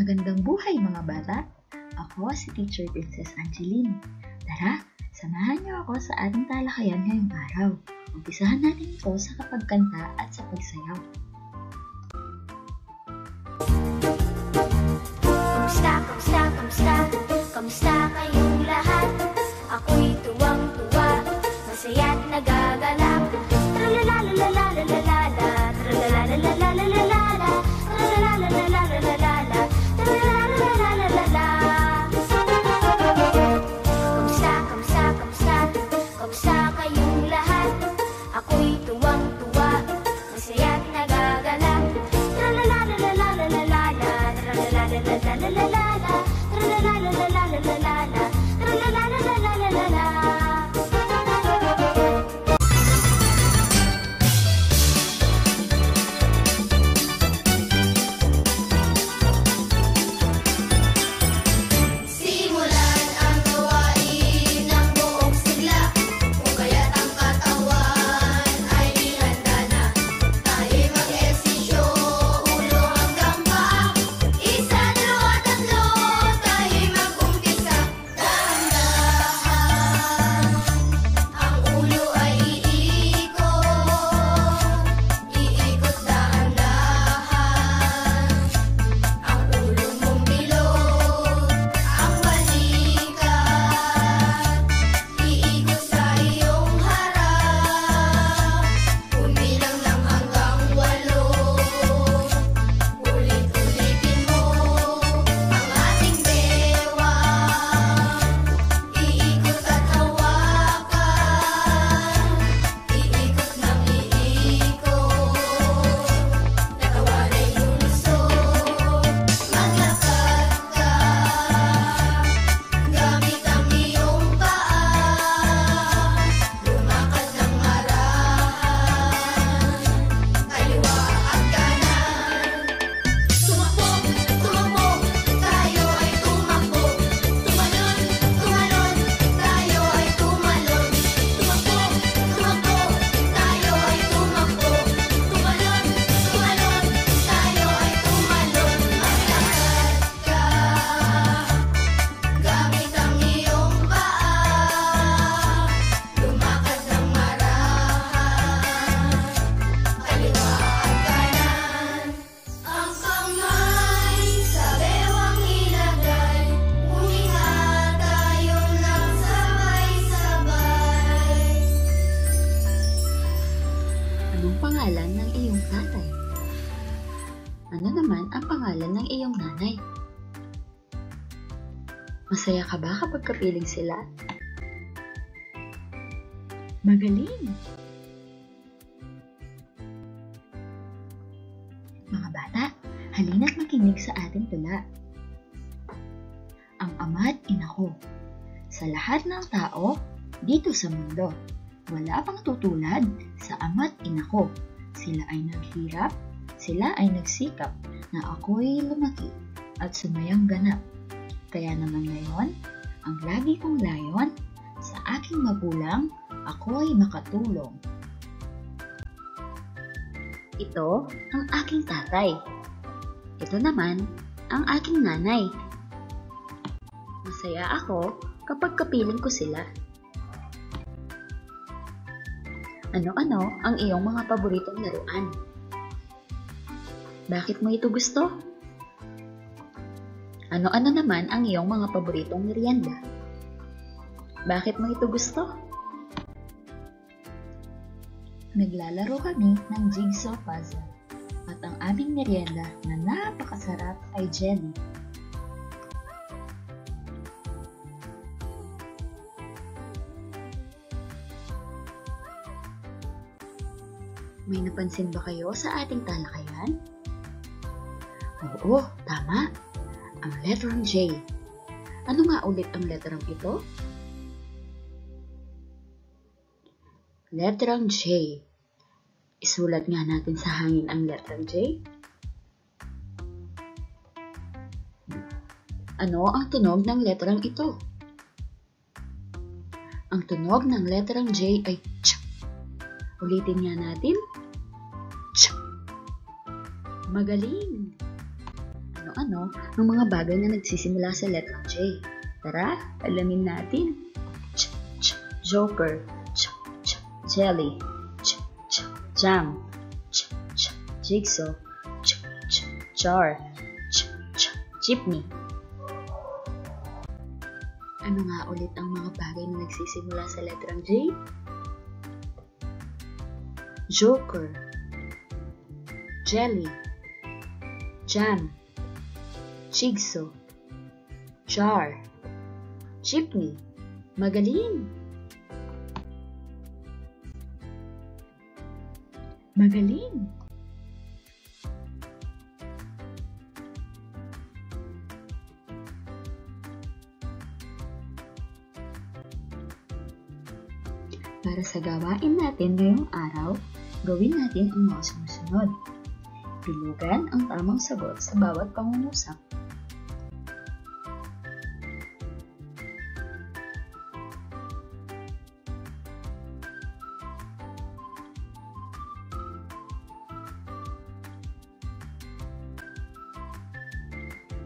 Magandang buhay mga bata! Ako si Teacher Princess Angeline. Tara, samahan niyo ako sa ating talakayan ngayong araw. Umpisahan natin ito sa kapagkanta at sa pagsayaw. Kamusta, kamusta, kamusta? Kamusta kayong lahat? Anong pangalan ng iyong tatay? Ano naman ang pangalan ng iyong nanay? Masaya ka ba kapag kapiling sila? Magaling! Mga bata, halina't makinig sa ating tula. Ang ama't ina ko. Sa lahat ng tao, dito sa mundo, wala pang tutulad sa ama't ina ko. Sila ay naghirap, sila ay nagsikap na ako'y lumaki at sumayang ganap. Kaya naman ngayon, ang lagi kong layon, sa aking magulang, ako'y makatulong. Ito ang aking tatay. Ito naman ang aking nanay. Masaya ako kapag kapiling ko sila. Ano-ano ang iyong mga paboritong laruan? Bakit mo ito gusto? Ano-ano naman ang iyong mga paboritong merienda? Bakit mo ito gusto? Naglalaro kami ng jigsaw puzzle at ang aming merienda na napakasarap ay jelly. May napansin ba kayo sa ating talakayan? Oo, tama. Ang letrang J. Ano nga ulit ang letrang ito? Letrang J. Isulat nga natin sa hangin ang letrang J. Ano ang tunog ng letrang ito? Ang tunog ng letrang J ay ch. Ulitin nga natin. Magaling! Ano-ano ang mga bagay na nagsisimula sa letrang J? Tara, alamin natin. Ch, ch, joker, ch, ch, jelly, ch, ch, jam, ch, ch, jigsaw, ch, ch, jar, ch, ch, jeepney. Ano nga ulit ang mga bagay na nagsisimula sa letrang J? Joker, jelly, jam, jigsaw, jar, jeepney. Magaling! Magaling! Para sa gawain natin ngayong araw, gawin natin ang mga sumusunod. Bilugan ang tamang sagot sa bawat pangungusap.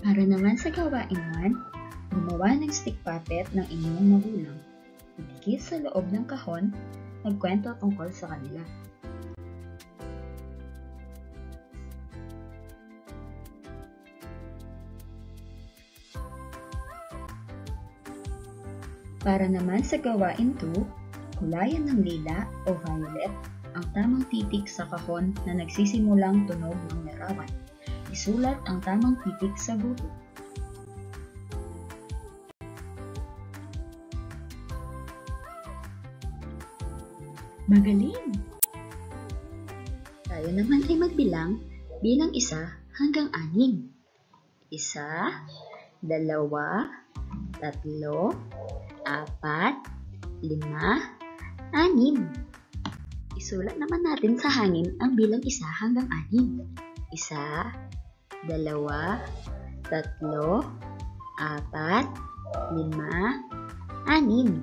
Para naman sa gawain 1, gumawa ng stick puppet ng inyong magulang. Idikit sa loob ng kahon, nagkwento tungkol sa kanila. Para naman sa gawain 2, kulayan ng lila o violet ang tamang titik sa kahon na nagsisimulang tunog ng larawan. Isulat ang tamang titik sa guhit. Magaling! Tayo naman ay magbilang bilang isa hanggang anim. Isa, dalawa, tatlo, apat, lima, anim. Isulat naman natin sa hangin ang bilang isa hanggang anim. Isa, dalawa, tatlo, apat, lima, anim.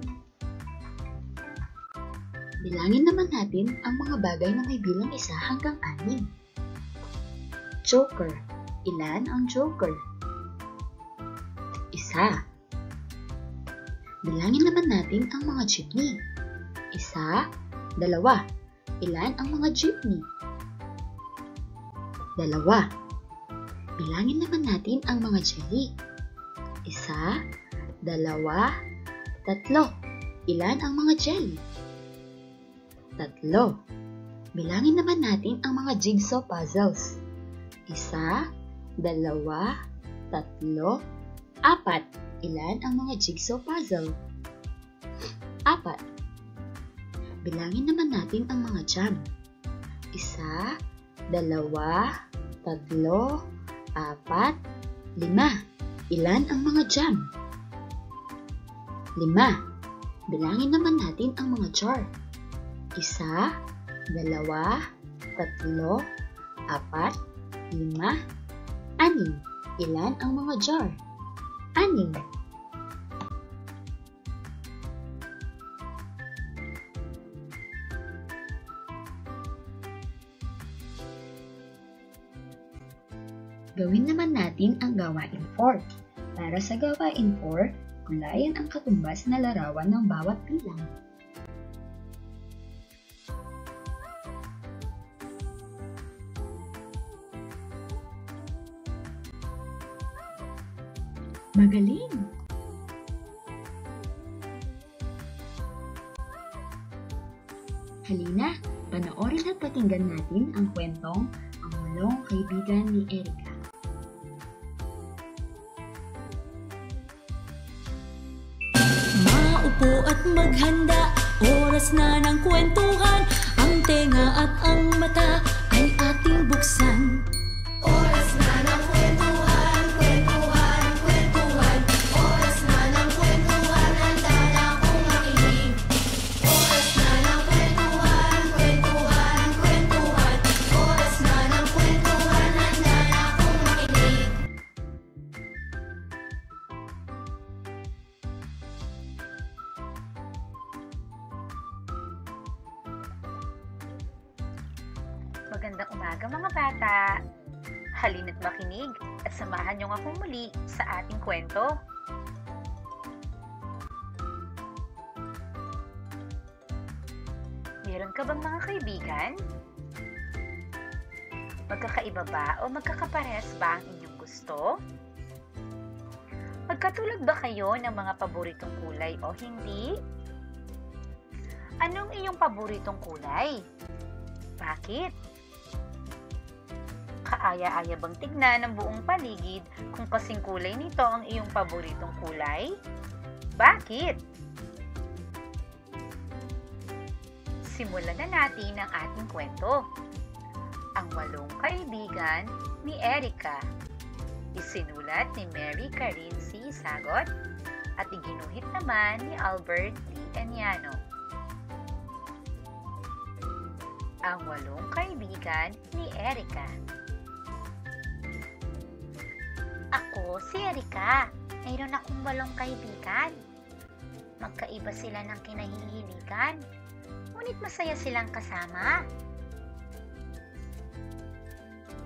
Bilangin naman natin ang mga bagay na may bilang isa hanggang anim. Joker. Ilan ang joker? Isa. Bilangin naman natin ang mga jeepney. Isa, dalawa. Ilan ang mga jeepney? Dalawa. Bilangin naman natin ang mga jelly. Isa, dalawa, tatlo. Ilan ang mga jelly? Tatlo. Bilangin naman natin ang mga jigsaw puzzles. Isa, dalawa, tatlo, apat. Ilan ang mga jigsaw puzzle? Apat. Bilangin naman natin ang mga jam. Isa, dalawa, tatlo, apat, lima. Ilan ang mga jam? Lima. Bilangin naman natin ang mga jar. Isa, dalawa, tatlo, apat, lima, anim. Ilan ang mga jar? Anim. Gawin naman natin ang gawain 4. Para sa gawain 4, gulayan ang katumbas na larawan ng bawat bilang. Magaling! Halina, panoorin at pakinggan natin ang kwentong Ang Walong Kaibigan ni Erika. Maupo at maghanda, oras na ng kwentuhan Ang tenga at ang Magandang umaga mga bata. Halina't makinig at samahan niyo akong muli sa ating kwento. Meron ka bang mga kaibigan? Magkakaiba ba o magkakaparehas ba ang inyong gusto? Magkatulad ba kayo ng mga paboritong kulay o hindi? Anong iyong paboritong kulay? Bakit? Kaaya-aya bang tignan ng buong paligid kung kasing kulay nito ang iyong paboritong kulay? Bakit? Simulan na natin ang ating kwento. Ang walong kaibigan ni Erika. Isinulat ni Mary Karin C. Sagot at iginuhit naman ni Albert D. Enyano. Ang walong kaibigan ni Erika. Ako, si Erika. Mayroon akong walong kaibigan. Magkaiba sila ng kinahihiligan. Ngunit masaya silang kasama.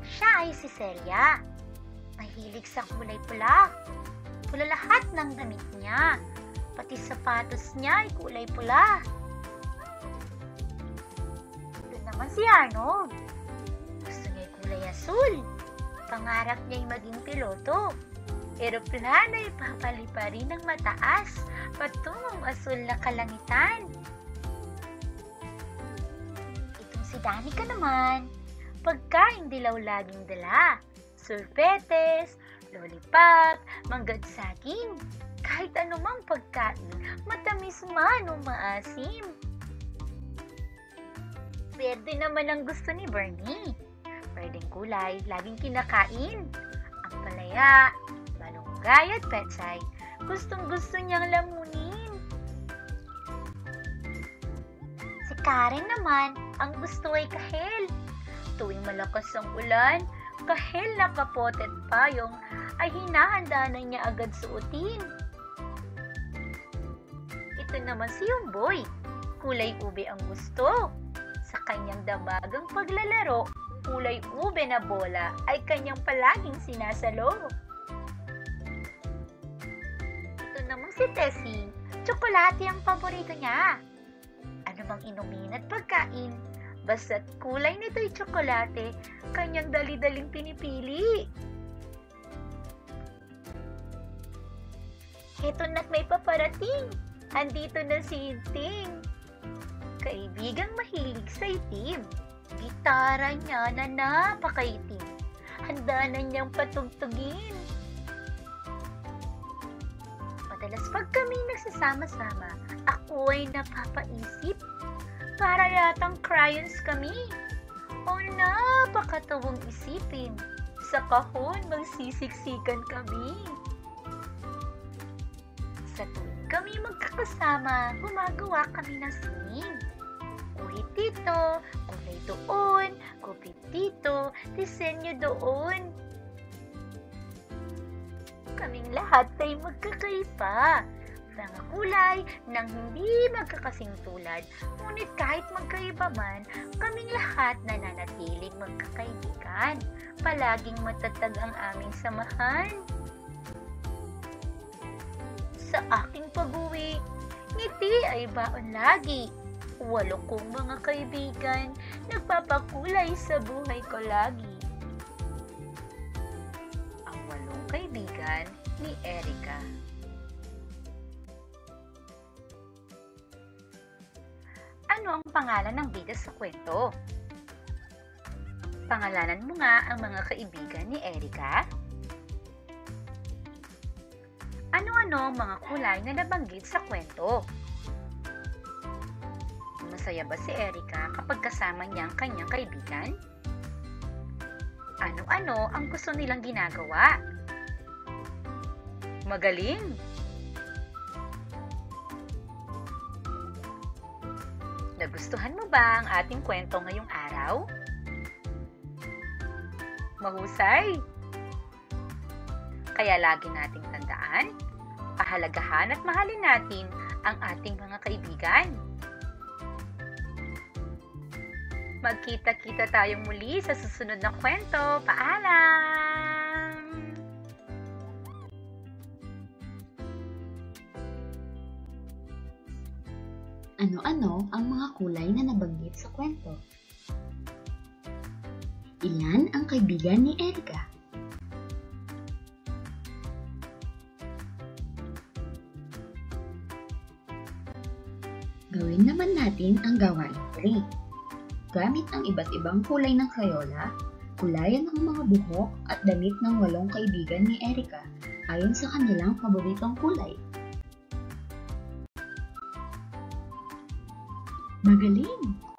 Siya ay si Celia. Mahilig sa kulay pula. Pula lahat ng damit niya. Pati sapatos niya ay kulay pula. Ito naman si Arnold. Gusto niya ay kulay asul. Pangarap niya ay maging piloto. Eroplano ay papaliparin ng mataas patungong asul na kalangitan. Itong si Danica naman, pagkain dilaw laging dala. Surpetes, lollipop, manggad saging. Kahit anumang pagkain, matamis man o maasim. Verde naman ang gusto ni Bernie. Pwedeng kulay, laging kinakain. Ang palaya, malunggay at pechay, gustong gusto niyang lamunin. Si Karen naman, ang gusto ay kahel. Tuwing malakas ang ulan, kahel na kapot at payong ay hinahanda na niya agad suotin. Ito naman si Yumboy. Kulay ube ang gusto. Sa kanyang damagang paglalaro, kulay ube na bola ay kanyang palaging sinasalo. Ito naman si Tessie. Tsokolate ang paborito niya. Ano mang inumin at pagkain, basta't kulay nito'y tsokolate, kanyang dali-daling pinipili. Heto na't may paparating. Andito na si Ting. Kaibigang mahilig sa itim. Gitara niya na napakaitim. Handa na niyang patugtugin. Madalas pag kami nagsasama-sama, ako ay napapaisip. Para yatang crayons kami. O napakatuwang isipin. Sa kahon magsisiksikan kami. Sa tuwing kami magkakasama, gumagawa kami ng sining. Guhit dito, kulay doon, gupit dito, disenyo doon. Kaming lahat ay magkakaiba. Mga kulay nang hindi magkakasing tulad, ngunit kahit magkaiba man, kaming lahat nananatiling magkakaibigan. Palaging matatag ang aming samahan. Sa aking pag-uwi, ngiti ay baon lagi. Walo kong mga kaibigan, nagpapakulay sa buhay ko lagi. Ang walong kaibigan ni Erika. Ano ang pangalan ng bida sa kwento? Pangalanan mo nga ang mga kaibigan ni Erika? Ano-ano ang mga kulay na nabanggit sa kwento? Masaya ba si Erika kapag kasama niya ang kanyang kaibigan? Ano-ano ang gusto nilang ginagawa? Magaling! Nagustuhan mo ba ang ating kwento ngayong araw? Mahusay! Kaya lagi nating tandaan, pahalagahan at mahalin natin ang ating mga kaibigan. Magkita-kita tayong muli sa susunod na kwento. Paalam! Ano-ano ang mga kulay na nabanggit sa kwento? Ilan ang kaibigan ni Erika? Gawin naman natin ang gawain 3. Gamit ang iba't ibang kulay ng Crayola, kulayan ang mga buhok at damit ng walong kaibigan ni Erika ayon sa kanilang paboritong kulay. Magaling!